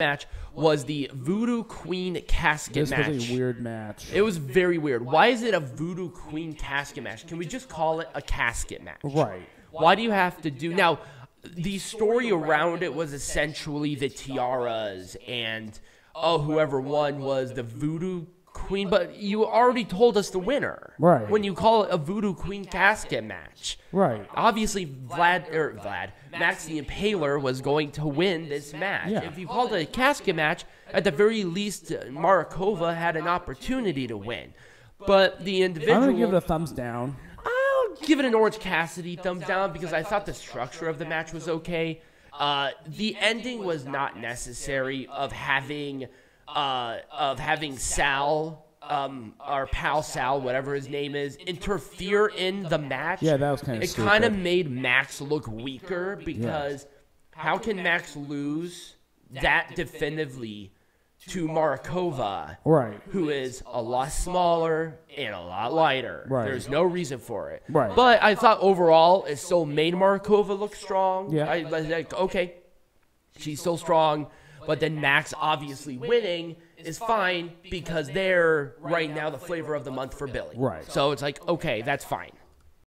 match was the Voodoo Queen casket This match. was a weird match. It was very weird. Why is it a Voodoo Queen casket match? Can we just call it a casket match? right. Why do you have to do now? The story around it was essentially the tiaras and oh, whoever won was the Voodoo Queen. But you already told us the winner, Right. When you call it a Voodoo Queen casket match, Right. obviously Vlad or Vlad Max the Impaler was going to win this match. Yeah. If you called it a casket match, at the very least, Markova had an opportunity to win. But the individual, I'm gonna give it a thumbs down. I'll give it an Orange Cassidy thumbs down because I thought the structure of the match was okay. Uh, the ending was not necessary of having uh, of having Sal, um, our pal Sal, whatever his name is, interfere in the match. Yeah, that was kinda It kind of made Max look weaker because how can Max lose that definitively to Markova? Right. who is a lot smaller and a lot lighter. Right. There's no reason for it. Right. But I thought overall it still made Markova look strong. Yeah. I was like, okay, she's still strong. But then Max obviously winning is fine because they're right now the flavor of the month for Billy. Right. So it's like, okay, that's fine.